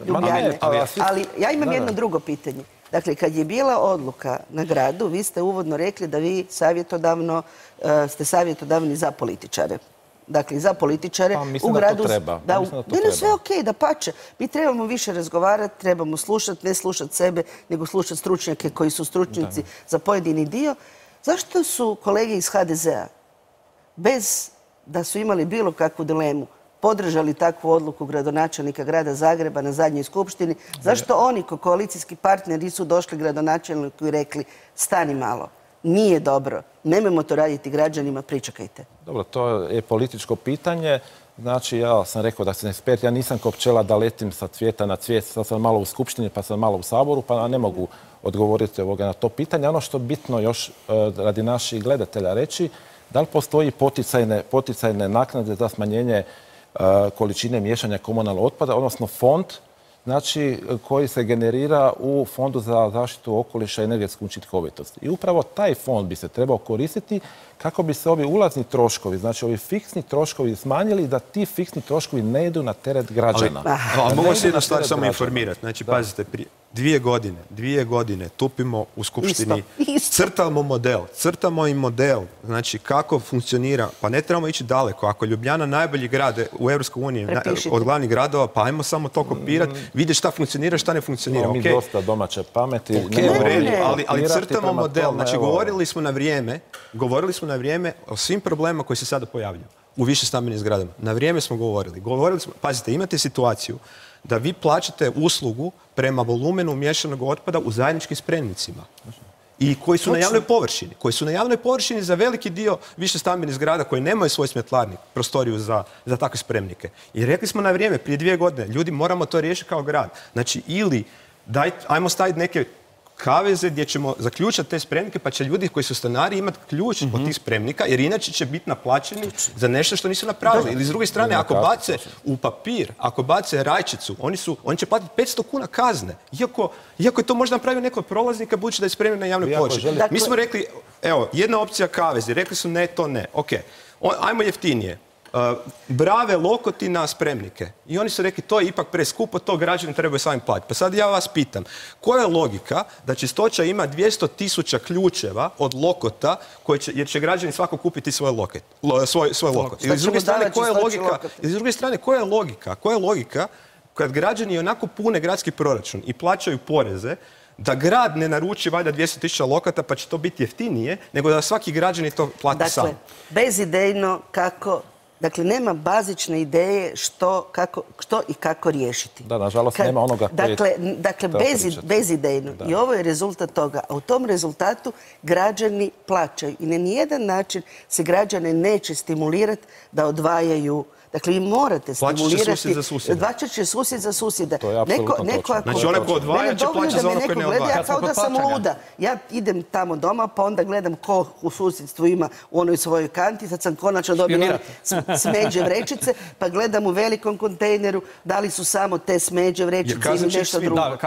Ljubljane. ali ja svi- Ali ja imam Da, jedno da. drugo pitanje. Dakle, kad je bila odluka na gradu, vi ste uvodno rekli da vi savjetodavno, e, ste savjetodavni za političare. Dakle, za političare Pa, mislim u da to gradu... treba. Da, u- Mislim da to ne, ne, treba. sve ok, da pače. Mi trebamo više razgovarati, trebamo slušati, ne slušati sebe, nego slušati stručnjake koji su stručnjaci za pojedini dio. Zašto su kolege iz HDZ-a bez da su imali bilo kakvu dilemu podržali takvu odluku gradonačelnika grada Zagreba na zadnjoj skupštini, zašto oni ko koalicijski partneri nisu došli gradonačelniku i rekli stani malo, nije dobro, nemojmo to raditi građanima, pričekajte. Dobro, to je političko pitanje. Znači, ja sam rekao da sam ekspert, ja nisam kao pčela da letim sa cvijeta na cvijet, sad sam malo u skupštini, pa sam malo u saboru, pa ne mogu odgovoriti na to pitanje. Ono što bitno još e, radi naših gledatelja reći, da li postoji poticajne, poticajne naknade za smanjenje e, količine miješanja komunalnog otpada, odnosno fond znači, koji se generira u Fondu za zaštitu okoliša i energetsku učinkovitost. I upravo taj fond bi se trebao koristiti kako bi se ovi ulazni troškovi, znači ovi fiksni troškovi smanjili da ti fiksni troškovi ne idu na teret građana. Ali, Da ali mogu se jednu na stvar samo informirati. Znači, pazite, prije dvije godine, dvije godine tupimo u skupštini, Isto, isto. crtamo model, crtamo i model, znači kako funkcionira, pa ne trebamo ići daleko. Ako je Ljubljana najbolji grad u EU od glavnih gradova, pa ajmo samo to kopirati, vidjeti šta funkcionira, šta ne funkcionira. Imamo mi okej? dosta domaće pameti. Ne ali, ali crtamo model. Znači, evo, govorili smo na vrijeme, govorili smo na vrijeme o svim problemima koji se sada pojavljuju u više stambenim zgradama. Na vrijeme smo govorili. Govorili smo, pazite, imate situaciju da vi plaćate uslugu prema volumenu miješanog otpada u zajedničkim spremnicima. I koji su na javnoj površini. Koji su na javnoj površini za veliki dio više stambenih zgrada koji nemaju svoj smetlarnik, prostoriju za, za takve spremnike. I rekli smo na vrijeme, prije dvije godine, ljudi moramo to riješiti kao grad. Znači, ili daj, ajmo staviti neke kaveze gdje ćemo zaključati te spremnike pa će ljudi koji su stanari imati ključ od tih spremnika jer inače će biti naplaćeni za nešto što nisu napravili. Ili s druge strane, ako bace u papir, ako bace rajčicu, oni, su, oni će platiti 500 kuna kazne. Iako, iako je to možda napravio neko od prolaznika budući da je spremio na javnoj želite- Mi smo rekli, evo, jedna opcija kavezi, rekli su ne, to ne. Ok, ajmo jeftinije. Uh, brave lokoti na spremnike. I oni su rekli to je ipak preskupo, to građani trebaju sami platiti. Pa sad ja vas pitam, koja je logika da čistoća ima 200 tisuća ključeva od lokota koje će, jer će građani svako kupiti svoj loket, lo- svoj, svoj lokot. Ili s druge strane, koja je logika, lokota? i s druge strane, koja je logika, koja je logika kad građani onako pune gradski proračun i plaćaju poreze, da grad ne naruči valjda 200 tisuća lokata pa će to biti jeftinije, nego da svaki građani to plati sam. Dakle, bezidejno kako, dakle nema bazične ideje što, kako, što i kako riješiti. Da, nažalost, nema onoga koji Dakle, dakle bez, bezidejno. Da. I ovo je rezultat toga. A u tom rezultatu građani plaćaju. I na nijedan način se građane neće stimulirati da odvajaju Dakle, vi morate Plaćat će stimulirati... susjed za susjeda. Plaćat će susjed za susjeda. To je apsolutno neko točno. ako- Znači, onaj ko odvaja će plaćati da za me ono koji neko ne gleda, odvaja. Ja kao da sam luda. Ja idem tamo doma, pa onda gledam ko u susjedstvu ima u onoj svojoj kanti. Sad sam konačno dobila smeđe vrećice, pa gledam u velikom kontejneru da li su samo te smeđe vrećice ili nešto drugo. Da,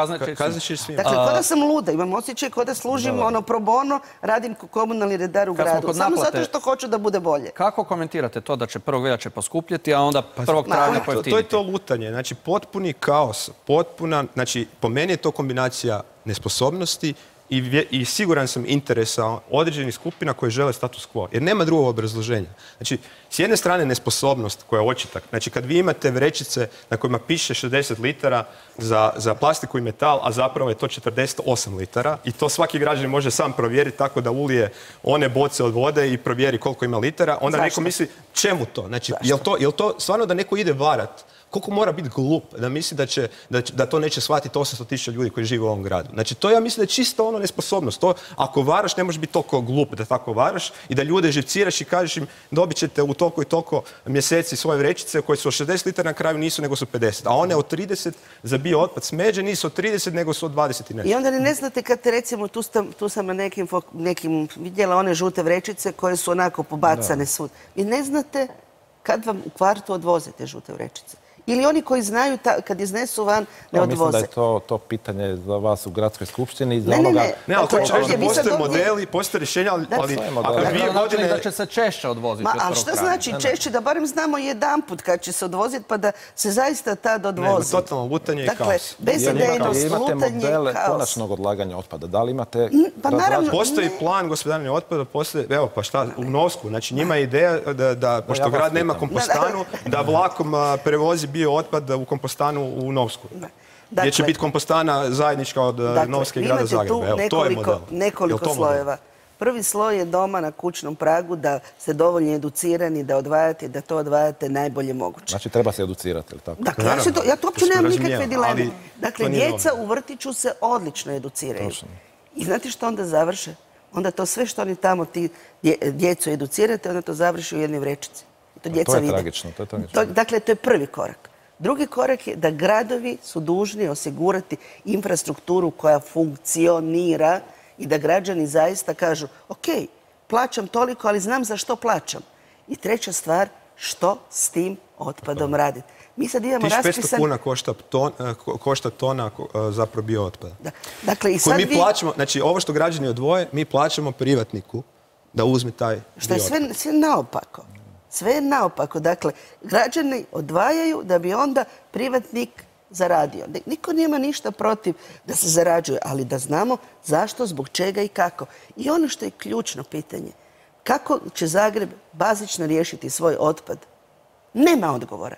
svima. Dakle, kao da sam luda, imam osjećaj kao da služim ono pro bono, radim ko komunalni redar u gradu. Samo zato što hoću da bude bolje. Kako komentirate to da će 1. veljače poskupljeti, a onda 1. travnja To, to je pojeftiniti? to lutanje, znači potpuni kaos, potpuna, znači po meni je to kombinacija nesposobnosti i, vje- i siguran sam interesa određenih skupina koji žele status quo, jer nema drugog obrazloženja. Znači, s jedne strane nesposobnost koja je očitak, znači kad vi imate vrećice na kojima piše 60 litara za, za plastiku i metal, a zapravo je to 48 litara i to svaki građanin može sam provjeriti tako da ulije one boce od vode i provjeri koliko ima litara, onda neko Zašto? misli čemu to? Znači, jel to, jel to stvarno da neko ide varat koliko mora biti glup da misli da, će, da, da to neće shvatiti 800 tisuća ljudi koji žive u ovom gradu. Znači, to ja mislim da je čisto ono nesposobnost. To, ako varaš, ne možeš biti toliko glup da tako varaš i da ljude živciraš i kažeš im dobit ćete u toliko i toliko mjeseci svoje vrećice koje su od 60 litara na kraju nisu nego su 50. A one od 30 za bio otpad smeđe nisu od 30 nego su od 20 i nešto. I onda ne znate kad te recimo, tu sam, tu sam na nekim, nekim vidjela one žute vrećice koje su onako pobacane svud. Vi ne znate kad vam u kvartu odvoze te žute vrećice. Ili oni koji znaju ta- kad iznesu van ne Ja mislim da odvoze. je to, to pitanje za vas u gradskoj skupštini i za Ne, ne, onoga... ne. Ne, ali Dakle, reći da postoje modeli, postoje rješenja, ali, Dakle, ali dvije Gradonačelnik godine... da će se češće odvoziti Ma, ali 1. što znači češće? Da barem znamo jedanput kad će se odvoziti pa da se zaista tad Ne, odvozi. totalno lutanje i Dakle, kaos. bezidejnost, Jel imate lutanje, modele kaos. konačnog odlaganja otpada? Da li imate... pa naravno, Postoji Ne. plan gospodarenja otpada, postoji, evo pa šta, u Novsku, znači njima je ideja da, da pošto grad nema kompostanu, da vlakom prevozi bio otpad u kompostanu u Novsku. Gdje će Dakle- biti kompostana zajednička od a, Dakle, Novske i grada Zagreba. tu Evo, to je nekoliko, model. nekoliko model? slojeva. Prvi sloj je doma na kućnom pragu da ste dovoljno educirani da odvajate, da to odvajate najbolje moguće. Znači treba se educirati, ili tako? Dakle, ja, se to, ja to uopće nemam nikakve dileme. Dakle, djeca u vrtiću se odlično educiraju. Točno. I znate što onda završe? Onda to sve što oni tamo ti dje- djecu educirate, onda to završi u jednoj vrećici. To djeca je vide. tragično, to je tragično. To- dakle, to je prvi korak. Drugi korak je da gradovi su dužni osigurati infrastrukturu koja funkcionira i da građani zaista kažu ok, plaćam toliko, ali znam za što plaćam. I treća stvar, što s tim otpadom raditi. Mi sad imamo 1500 raspisan... kuna košta, ton, košta tona a, zapravo bio otpada. Dakle, i sad mi vi... plaćamo, znači ovo što građani odvoje, mi plaćamo privatniku da uzme taj Što je sve naopako. Sve je naopako. Dakle, građani odvajaju da bi onda privatnik zaradio. Niko nema ništa protiv da se zarađuje, ali da znamo zašto, zbog čega i kako. I ono što je ključno pitanje, kako će Zagreb bazično riješiti svoj otpad? Nema odgovora.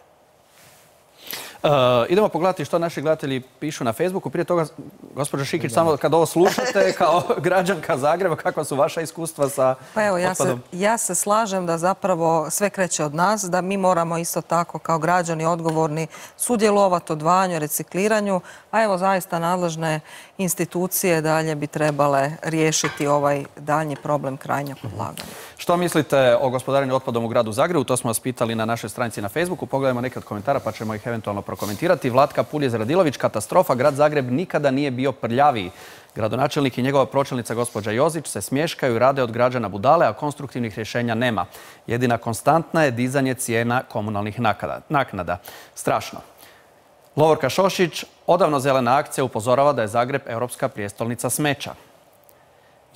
E, idemo pogledati što naši gledatelji pišu na Facebooku. Prije toga, gospođo Šikić, samo kad ovo slušate kao građanka Zagreba, kakva su vaša iskustva sa Pa evo, ja se, ja se slažem da zapravo sve kreće od nas, da mi moramo isto tako kao građani odgovorni sudjelovati odvajanju, recikliranju, a evo zaista nadležne institucije dalje bi trebale riješiti ovaj daljnji problem krajnjeg odlaganja. Što mislite o gospodarenju otpadom u gradu Zagrebu? To smo vas pitali na našoj stranici na Facebooku. Pogledajmo neke od komentara pa ćemo ih eventualno prokomentirati. Vlatka Pulje Radilović, katastrofa. Grad Zagreb nikada nije bio prljaviji. Gradonačelnik i njegova pročelnica gospođa Jozić se smješkaju i rade od građana budale, a konstruktivnih rješenja nema. Jedina konstantna je dizanje cijena komunalnih naknada. Strašno. Lovorka Šošić, odavno zelena akcija upozorava da je Zagreb europska prijestolnica smeća.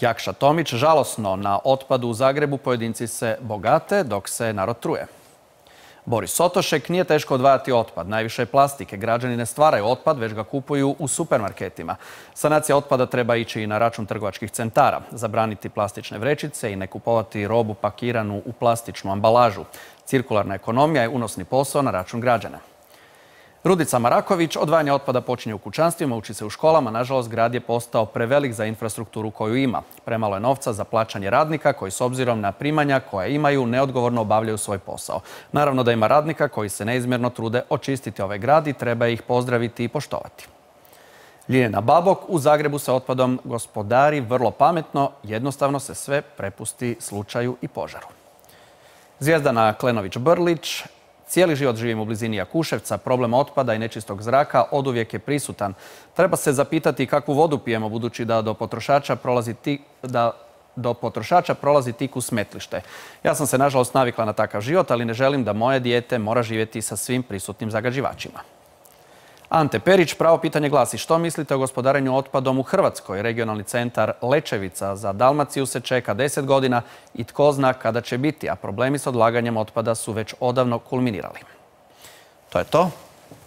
Jakša Tomić, žalosno, na otpadu u Zagrebu pojedinci se bogate dok se narod truje. Boris Sotošek, nije teško odvajati otpad. Najviše je plastike. Građani ne stvaraju otpad, već ga kupuju u supermarketima. Sanacija otpada treba ići i na račun trgovačkih centara. Zabraniti plastične vrećice i ne kupovati robu pakiranu u plastičnu ambalažu. Cirkularna ekonomija je unosni posao na račun građana. Rudica Maraković, odvajanje otpada počinje u kućanstvima, uči se u školama. Nažalost, grad je postao prevelik za infrastrukturu koju ima. Premalo je novca za plaćanje radnika koji s obzirom na primanja koje imaju neodgovorno obavljaju svoj posao. Naravno da ima radnika koji se neizmjerno trude očistiti ovaj grad i treba ih pozdraviti i poštovati. Ljiljana Babok, u Zagrebu se otpadom gospodari vrlo pametno, jednostavno se sve prepusti slučaju i požaru. Zvijezdana Klenović-Brlić, Cijeli život živim u blizini Jakuševca, problem otpada i nečistog zraka oduvijek je prisutan. Treba se zapitati kakvu vodu pijemo, budući da do potrošača prolazi ti, da do potrošača prolazi tik u smetlište. Ja sam se nažalost navikla na takav život, ali ne želim da moje dijete mora živjeti sa svim prisutnim zagađivačima. Ante Perić, pravo pitanje glasi što mislite o gospodarenju otpadom u Hrvatskoj? Regionalni centar Lečevica za Dalmaciju se čeka 10 godina i tko zna kada će biti, a problemi s odlaganjem otpada su već odavno kulminirali. To je to.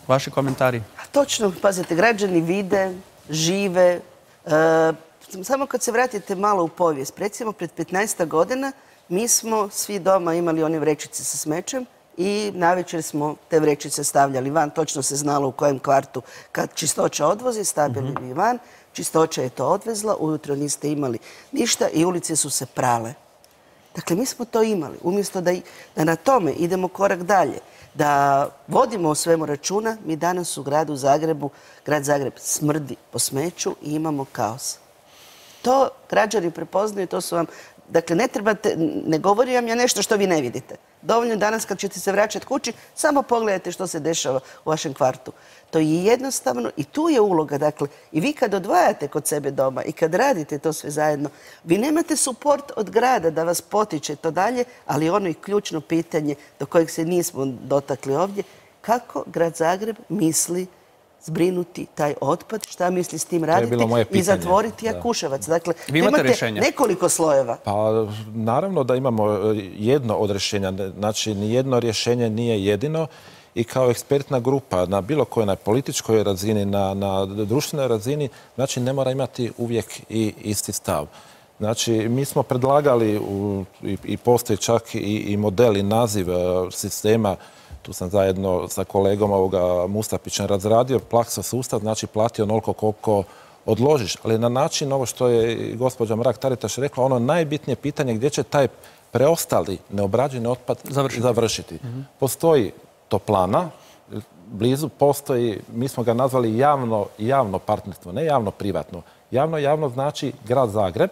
Vaši komentari? Točno, pazite, građani vide, žive. E, samo kad se vratite malo u povijest, recimo pred 15 godina mi smo svi doma imali one vrećice sa smećem i navečer smo te vrećice stavljali van. Točno se znalo u kojem kvartu kad čistoća odvozi, stavljali bi van. Čistoća je to odvezla, ujutro niste imali ništa i ulice su se prale. Dakle, mi smo to imali. Umjesto da, da na tome idemo korak dalje, da vodimo o svemu računa, mi danas u gradu Zagrebu, grad Zagreb smrdi po smeću i imamo kaos. To građani prepoznaju, to su vam Dakle, ne trebate, ne govorim vam ja nešto što vi ne vidite. Dovoljno danas kad ćete se vraćati kući, samo pogledajte što se dešava u vašem kvartu. To je jednostavno i tu je uloga. Dakle, i vi kad odvajate kod sebe doma i kad radite to sve zajedno, vi nemate suport od grada da vas potiče to dalje, ali ono je ključno pitanje do kojeg se nismo dotakli ovdje, kako grad Zagreb misli zbrinuti taj otpad, šta misli s tim raditi i zatvoriti Jakuševac. Dakle, Vi imate nekoliko slojeva. Pa naravno da imamo e, jedno od rješenja, znači nijedno rješenje nije jedino i kao ekspertna grupa na bilo kojoj na političkoj razini, na, na društvenoj razini, znači ne mora imati uvijek i isti stav. Znači, mi smo predlagali i, i postoji čak i, i model i naziv e, sistema tu sam zajedno sa kolegom ovoga Mustapićem razradio plaksa sustav, znači plati onoliko koliko odložiš. Ali na način, ovo što je gospođa Mrak-Taritaš rekla, ono najbitnije pitanje gdje će taj preostali neobrađeni otpad završiti. Mhm. Postoji toplana, blizu postoji, mi smo ga nazvali javno, javno partnerstvo, ne javno privatno. Javno javno znači grad Zagreb,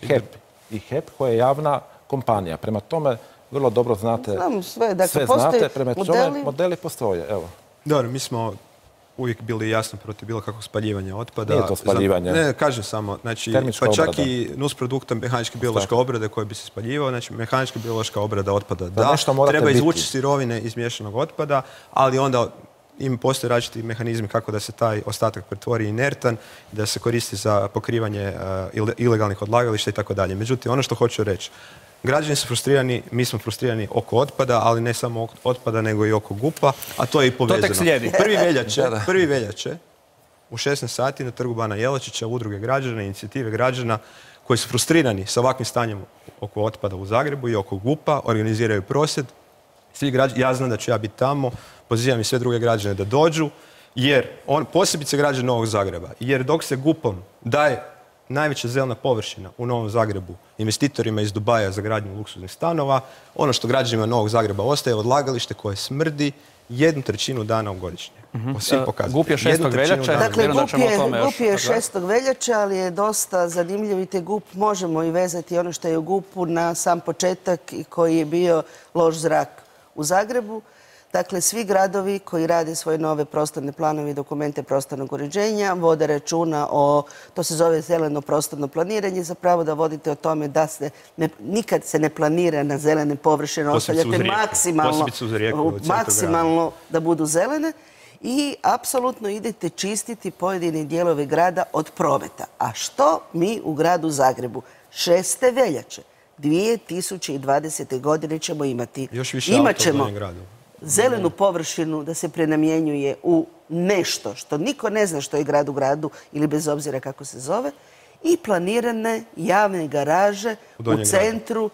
HEP i HEP koja je javna kompanija. Prema tome, vrlo dobro znate. Znam sve, dakle, sve znate, prema modeli... modeli postoje, evo. Dobro, mi smo uvijek bili jasno protiv bilo kakvog spaljivanja otpada. Nije to spaljivanje. Ne, kažem samo, znači, pa čak i nus produkta mehaničke biološke obrade koje bi se spaljivao, znači mehanička biološka obrada otpada da, treba izvući sirovine iz miješanog otpada, ali onda im postoje različiti mehanizmi kako da se taj ostatak pretvori inertan, da se koristi za pokrivanje eh, ilegalnih odlagališta i tako dalje. Međutim, ono što hoću reći, Građani su frustrirani, mi smo frustrirani oko otpada, ali ne samo oko otpada, nego i oko gupa, a to je i povezano. To tek slijedi. Prvi veljače, prvi veljače u 16 sati na trgu Bana Jelačića udruge građana, inicijative građana koji su frustrirani sa ovakvim stanjem oko otpada u Zagrebu i oko gupa, organiziraju prosjed. Svi građani, ja znam da ću ja biti tamo, pozivam i sve druge građane da dođu, jer on, posebice građane Novog Zagreba, jer dok se gupom daje najveća zelena površina u Novom Zagrebu investitorima iz Dubaja za gradnju luksuznih stanova. Ono što građanima Novog Zagreba ostaje odlagalište koje smrdi jednu trećinu dana u godišnje. Po svim uh Gup je šestog veljače. Dakle, gup je, šestog veljače, ali je dosta zanimljiv i te gup možemo i vezati ono što je u gupu na sam početak i koji je bio loš zrak u Zagrebu. Dakle, svi gradovi koji rade svoje nove prostorne planove i dokumente prostornog uređenja vode računa o, to se zove zeleno prostorno planiranje, zapravo da vodite o tome da se nikad se ne planira na zelene površine, ostavljate maksimalno, maksimalno da budu zelene i apsolutno idete čistiti pojedine dijelove grada od prometa. A što mi u gradu Zagrebu? Šeste veljače 2020. godine ćemo imati. Još više Imat ćemo zelenu površinu da se prenamjenjuje u nešto što niko ne zna što je grad u gradu ili bez obzira kako se zove i planirane javne garaže u centru